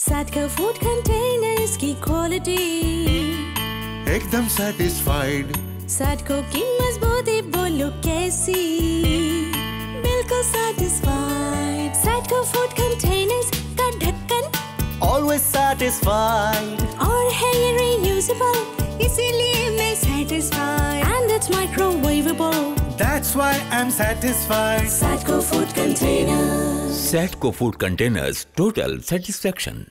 Satco Food Containers की quality. एकदम satisfied. Satco की मजबूती बोलो कैसी बिल्कुल satisfied. Satco Food Containers का ढक्कन. Always satisfied. और है ये reusable इसीलिए मैं satisfied. And it's microwavable. That's why I'm satisfied. Satco Food Containers. Satco Food Containers Total Satisfaction.